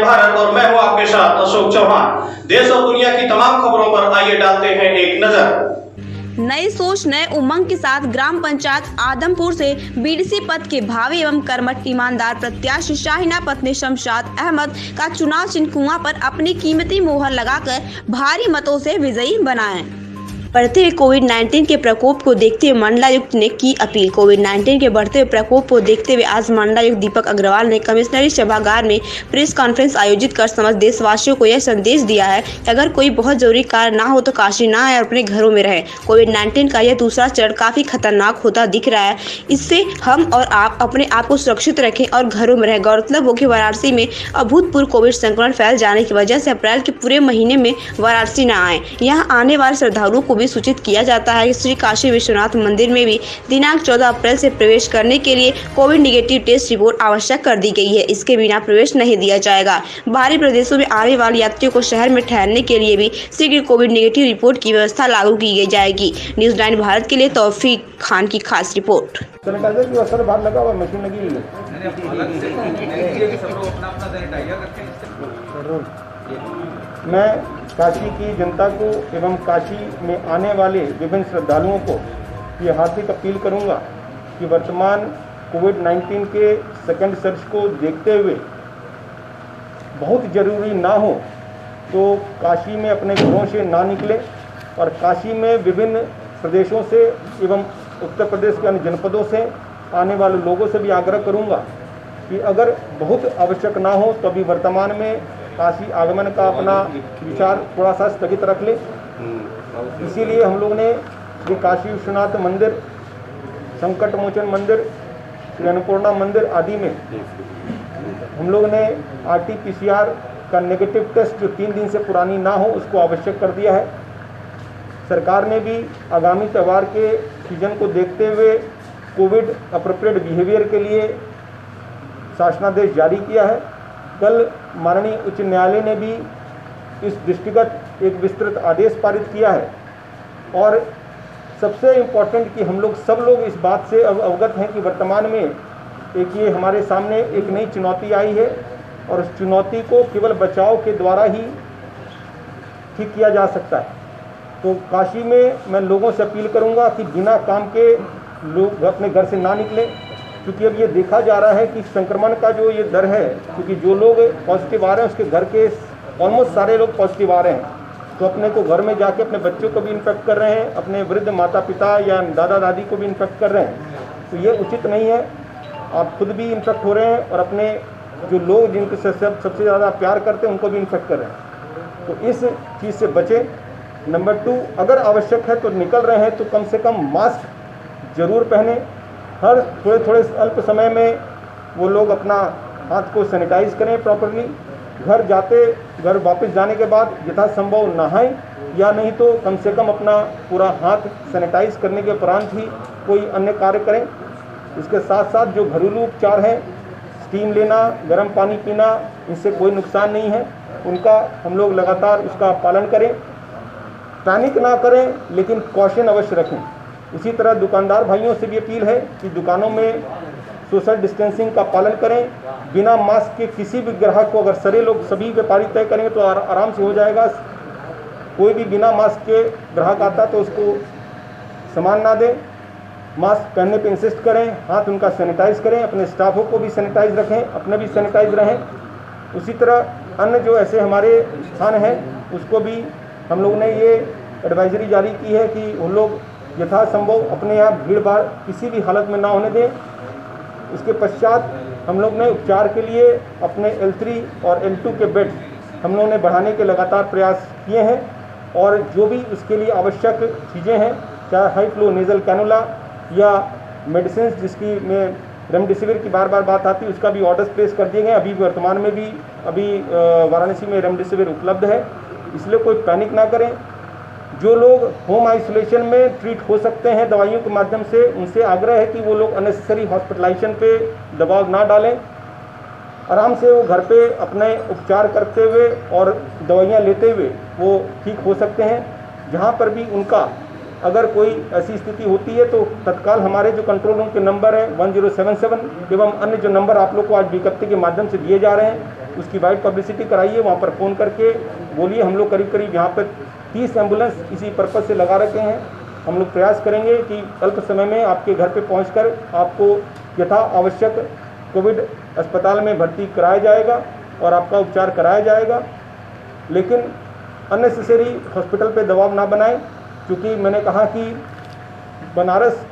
भारत और मैं हूँ आपके साथ अशोक चौहान देश और दुनिया की तमाम खबरों पर आइए डालते हैं एक नज़र नई सोच, नए उमंग के साथ ग्राम पंचायत आदमपुर से बीडीसी पद के भावी एवं कर्मठ ईमानदार प्रत्याशी शाहिना पत्नी शमशाद अहमद का चुनाव चिन्ह कुआ पर अपनी कीमती मोहर लगाकर भारी मतों से विजयी बनाएँ। बढ़ते हुए कोविड 19 के प्रकोप को देखते हुए मंडलायुक्त ने की अपील। कोविड 19 के बढ़ते हुए प्रकोप को देखते हुए आज मंडलायुक्त दीपक अग्रवाल ने कमिश्नरी सभागार में प्रेस कॉन्फ्रेंस आयोजित कर समस्त देशवासियों को यह संदेश दिया है कि अगर कोई बहुत ज़रूरी कार्य ना हो तो काशी ना आए और अपने घरों में रहे। कोविड नाइन्टीन का यह दूसरा चरण काफ़ी खतरनाक होता दिख रहा है। इससे हम और आप अपने आप को सुरक्षित रखें और घरों में रहे। गौरतलब हो कि वाराणसी में अभूतपूर्व कोविड संक्रमण फैल जाने की वजह से अप्रैल के पूरे महीने में वाराणसी न आए। यहाँ आने वाले श्रद्धालुओं को भी सूचित किया जाता है। कि श्री काशी विश्वनाथ मंदिर में भी दिनांक 14 अप्रैल से प्रवेश करने के लिए कोविड निगेटिव टेस्ट रिपोर्ट आवश्यक कर दी गई है। इसके बिना प्रवेश नहीं दिया जाएगा। बाहरी प्रदेशों में आने वाले यात्रियों को शहर में ठहरने के लिए भी शीघ्र कोविड निगेटिव रिपोर्ट की व्यवस्था लागू की गई जाएगी। न्यूज़ नाइन भारत के लिए तौफीक खान की खास रिपोर्ट। मैं काशी की जनता को एवं काशी में आने वाले विभिन्न श्रद्धालुओं को ये हार्दिक अपील करूँगा कि वर्तमान कोविड 19 के सेकेंड सर्च को देखते हुए बहुत ज़रूरी ना हो तो काशी में अपने घरों से ना निकले और काशी में विभिन्न प्रदेशों से एवं उत्तर प्रदेश के अन्य जनपदों से आने वाले लोगों से भी आग्रह करूँगा कि अगर बहुत आवश्यक ना हो तो अभी वर्तमान में काशी आगमन का अपना विचार थोड़ा सा स्थगित रख ले। इसीलिए हम लोग ने श्री काशी विश्वनाथ मंदिर संकट मोचन मंदिर श्री अन्नपूर्णा मंदिर आदि में हम लोग ने आरटीपीसीआर का नेगेटिव टेस्ट जो तीन दिन से पुरानी ना हो, उसको आवश्यक कर दिया है। सरकार ने भी आगामी त्यौहार के सीज़न को देखते हुए कोविड अप्रोप्रिएट बिहेवियर के लिए शासनादेश जारी किया है। कल माननीय उच्च न्यायालय ने भी इस दृष्टिगत एक विस्तृत आदेश पारित किया है। और सबसे इम्पोर्टेंट कि हम लोग सब लोग इस बात से अवगत हैं कि वर्तमान में एक ये हमारे सामने एक नई चुनौती आई है और उस चुनौती को केवल बचाव के द्वारा ही ठीक किया जा सकता है। तो काशी में मैं लोगों से अपील करूँगा कि बिना काम के लोग अपने घर से ना निकलें। क्योंकि अब ये देखा जा रहा है कि संक्रमण का जो ये दर है, क्योंकि जो लोग पॉजिटिव आ रहे हैं, उसके घर के ऑलमोस्ट सारे लोग पॉजिटिव आ रहे हैं। तो अपने को घर में जाके अपने बच्चों को भी इन्फेक्ट कर रहे हैं, अपने वृद्ध माता पिता या दादा दादी को भी इन्फेक्ट कर रहे हैं। तो ये उचित नहीं है। आप खुद भी इन्फेक्ट हो रहे हैं और अपने जो लोग जिनके से सब, सबसे ज़्यादा प्यार करते हैं, उनको भी इन्फेक्ट कर रहे हैं। तो इस चीज़ से बचें। नंबर टू अगर आवश्यक है तो निकल रहे हैं तो कम से कम मास्क ज़रूर पहने। हर थोड़े थोड़े अल्प समय में वो लोग अपना हाथ को सैनिटाइज करें प्रॉपरली घर जाते, घर वापस जाने के बाद यथासंभव नहाएँ, या नहीं तो कम से कम अपना पूरा हाथ सैनिटाइज करने के उपरांत ही कोई अन्य कार्य करें। इसके साथ साथ जो घरेलू उपचार हैं स्टीम लेना, गर्म पानी पीना, इससे कोई नुकसान नहीं है। उनका हम लोग लगातार उसका पालन करें। पैनिक ना करें, लेकिन कॉशन अवश्य रखें। इसी तरह दुकानदार भाइयों से भी अपील है कि दुकानों में सोशल डिस्टेंसिंग का पालन करें। बिना मास्क के किसी भी ग्राहक को अगर सरे लोग सभी व्यापारी तय करेंगे तो आराम से हो जाएगा। कोई भी बिना मास्क के ग्राहक आता तो उसको सामान ना दें। मास्क पहनने पर इंसिस्ट करें, हाथ उनका सैनिटाइज करें, अपने स्टाफों को भी सैनिटाइज रखें, अपने भी सैनिटाइज रहें। उसी तरह अन्य जो ऐसे हमारे स्थान हैं, उसको भी हम लोगों ने ये एडवाइजरी जारी की है कि उन लोग यथासंभव अपने यहाँ भीड़ भाड़ किसी भी हालत में ना होने दें। इसके पश्चात हम लोग ने उपचार के लिए अपने L3 और L2 के बेड हम लोगों ने बढ़ाने के लगातार प्रयास किए हैं और जो भी उसके लिए आवश्यक चीज़ें हैं, चाहे हाई फ्लो नेजल कैनुला या मेडिसिन जिसकी में रेमडेसिविर की बार बार बात आती है, उसका भी ऑर्डर्स प्लेस कर दिए गए अभी वर्तमान में भी, अभी वाराणसी में रेमडेसिविर उपलब्ध है। इसलिए कोई पैनिक ना करें। जो लोग होम आइसोलेशन में ट्रीट हो सकते हैं दवाइयों के माध्यम से, उनसे आग्रह है कि वो लोग अननेसेसरी हॉस्पिटलाइजेशन पे दबाव ना डालें। आराम से वो घर पे अपने उपचार करते हुए और दवाइयाँ लेते हुए वो ठीक हो सकते हैं। जहाँ पर भी उनका अगर कोई ऐसी स्थिति होती है तो तत्काल हमारे जो कंट्रोल रूम के नंबर हैं 1077 एवं अन्य जो नंबर आप लोग को आज विज्ञप्ति के माध्यम से दिए जा रहे हैं उसकी वाइड पब्लिसिटी कराइए, वहाँ पर फ़ोन करके बोलिए, हम लोग करीब करीब यहाँ पर तीस एंबुलेंस इसी पर्पज़ से लगा रखे हैं। हम लोग प्रयास करेंगे कि अल्प समय में आपके घर पे पहुंचकर आपको यथा आवश्यक कोविड अस्पताल में भर्ती कराया जाएगा और आपका उपचार कराया जाएगा। लेकिन अननेसेसरी हॉस्पिटल पे दबाव ना बनाएँ, क्योंकि मैंने कहा कि बनारस